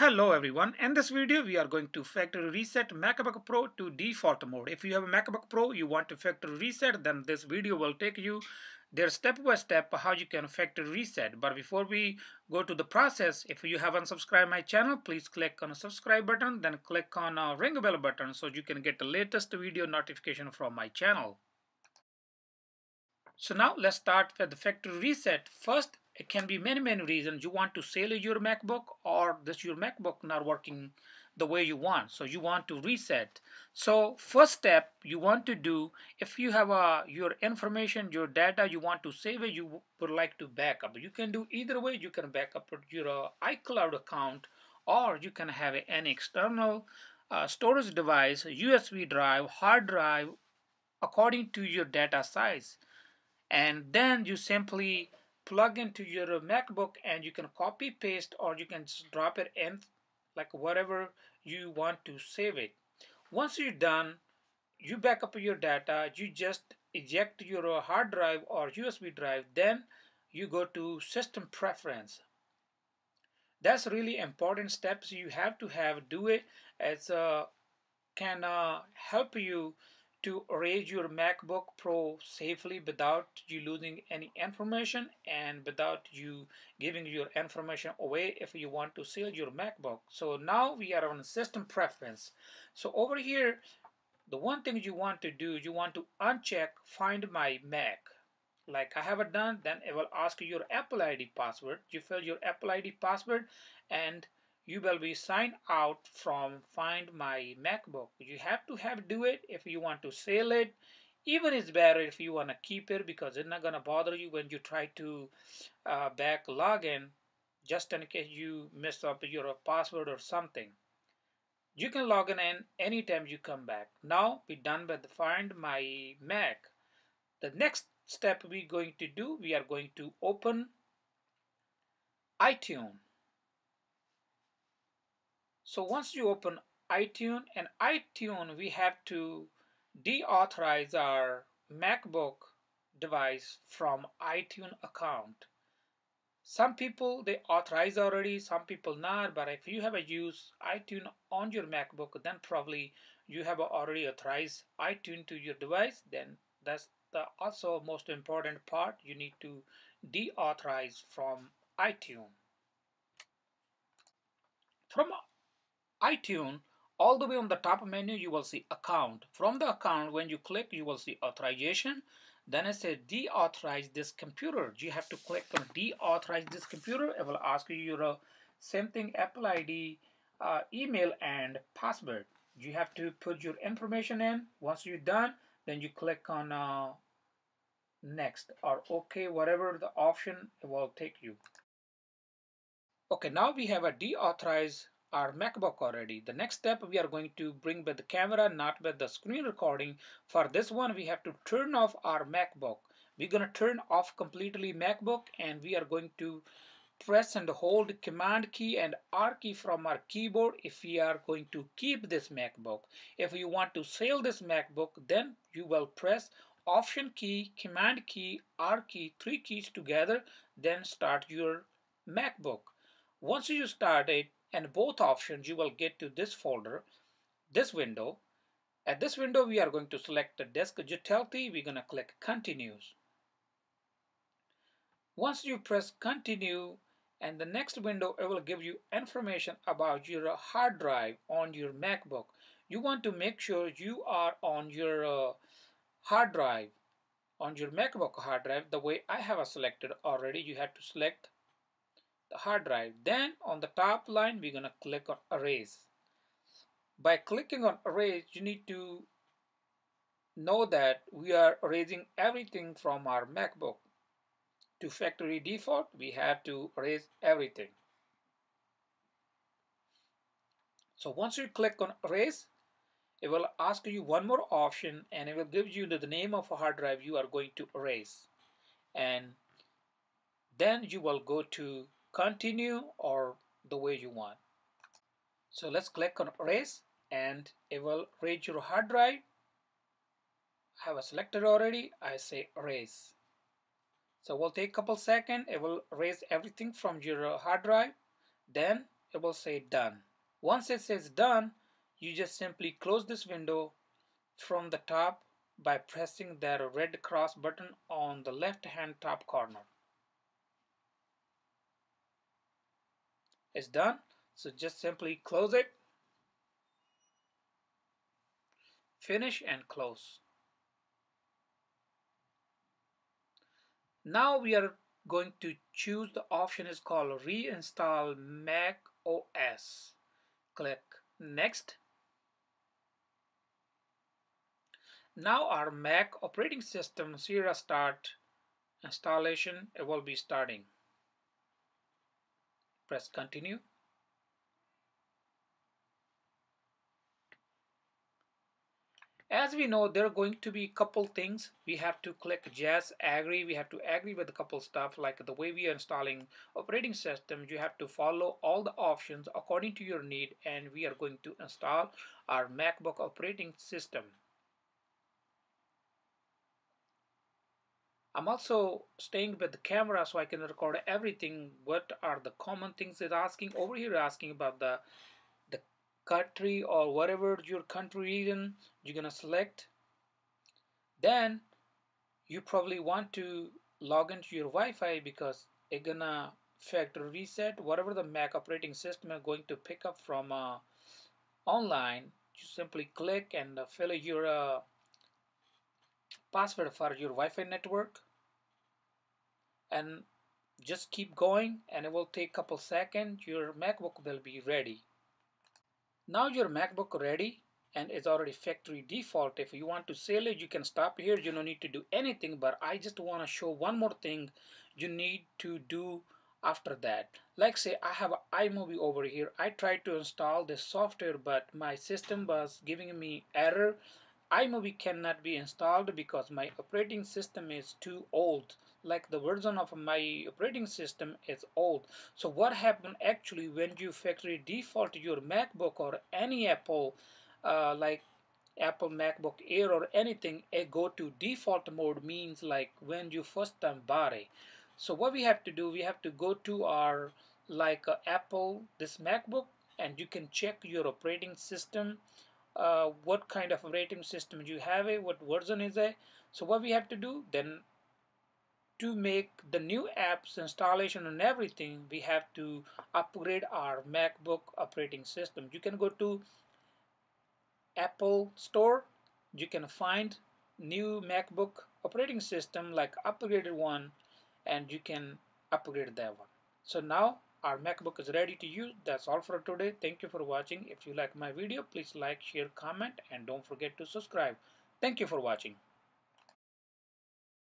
Hello everyone, in this video we are going to factory reset MacBook Pro to default mode. If you have a MacBook Pro you want to factory reset then this video will take you there step by step how you can factory reset. But before we go to the process, if you haven't subscribed my channel please click on the subscribe button then click on a ring bell button so you can get the latest video notification from my channel. So now let's start with the factory reset. First it can be many many reasons. You want to sell your macbook or this your macbook not working the way you want? So you want to reset. So first step you want to do if you have a your information your data you want to save it you would like to backup you can do either way. You can backup your uh, iCloud account or you can have an external uh, storage device USB drive hard drive according to your data size. And then you simply plug into your MacBook and you can copy paste or you can just drop it in like whatever you want to save it. Once you're done, you back up your data, you just eject your hard drive or USB drive, then you go to system preference. That's really important steps you have to have do it as uh, can uh, help you to raise your MacBook Pro safely without you losing any information and without you giving your information away if you want to sell your MacBook. So now we are on system preference. So over here, the one thing you want to do, you want to uncheck find my Mac. Like I have it done, then it will ask you your Apple ID password. You fill your Apple ID password and you will be signed out from find my macbook. You have to have do it if you want to sell it. Even it's better if you want to keep it because it's not going to bother you when you try to uh, back login just in case you mess up your password or something. You can log in anytime you come back. Now we done with find my mac. The next step we're going to do we are going to open iTunes so once you open iTunes and iTunes, we have to deauthorize our MacBook device from iTunes account. Some people they authorize already, some people not, but if you have a use iTunes on your MacBook, then probably you have already authorized iTunes to your device, then that's the also most important part you need to deauthorize from iTunes. From iTunes, all the way on the top menu, you will see account. From the account, when you click, you will see authorization. Then it says deauthorize this computer. You have to click on deauthorize this computer. It will ask you your uh, same thing, Apple ID, uh, email, and password. You have to put your information in. Once you're done, then you click on uh, next or okay, whatever the option it will take you. Okay, now we have a deauthorize our MacBook already. The next step we are going to bring with the camera, not with the screen recording. For this one, we have to turn off our MacBook. We're going to turn off completely MacBook and we are going to press and hold command key and R key from our keyboard if we are going to keep this MacBook. If you want to sell this MacBook, then you will press option key, command key, R key, three keys together, then start your MacBook. Once you start it, and both options you will get to this folder this window. At this window we are going to select the disk utility. We're going to click continues. Once you press continue and the next window it will give you information about your hard drive on your MacBook. You want to make sure you are on your uh, hard drive on your MacBook hard drive the way I have selected already. You have to select the hard drive. Then on the top line, we're to click on erase. By clicking on erase, you need to know that we are erasing everything from our MacBook. To factory default, we have to erase everything. So once you click on erase, it will ask you one more option and it will give you the name of a hard drive you are going to erase. And then you will go to continue or the way you want. So let's click on erase and it will erase your hard drive. I have a selected already. I say erase. So it will take a couple seconds. It will erase everything from your hard drive. Then it will say done once it says done you just simply close this window from the top by pressing that red cross button on the left hand top corner it's done. So just simply close it. Finish and close. Now we are going to choose the option is called reinstall Mac OS click next. Now our Mac operating system Sierra start installation it will be starting press continue. As we know there are going to be a couple things. We have to click yes agree we have to agree with a couple stuff like the way we are installing operating systems. You have to follow all the options according to your need and we are going to install our macbook operating system I'm also staying with the camera so I can record everything. What are the common things it's asking over here asking about the the country or whatever your country region you're gonna select. Then you probably want to log into your Wi-Fi because it's gonna factory reset whatever the Mac operating system is going to pick up from uh, online. You simply click and uh, fill your uh, password for your Wi-Fi network and just keep going and it will take a couple seconds your MacBook will be ready now your MacBook ready and it's already factory default. If you want to sell it, you can stop here. You don't need to do anything, but I just want to show one more thing you need to do after that. Like say I have iMovie over here. I tried to install this software, but my system was giving me error iMovie cannot be installed because my operating system is too old. Like the version of my operating system is old. So what happened actually when you factory default your MacBook or any Apple uh, like Apple MacBook Air or anything a go to default mode means like when you first time it so what we have to do we have to go to our like uh, Apple this MacBook and you can check your operating system uh, what kind of operating system you have it what version is it so what we have to do then to make the new apps installation and everything we have to upgrade our macbook operating system. You can go to apple store. You can find new macbook operating system like upgraded one and you can upgrade that one. So now our macbook is ready to use that's all for today. Thank you for watching. If you like my video please like share comment and don't forget to subscribe. Thank you for watching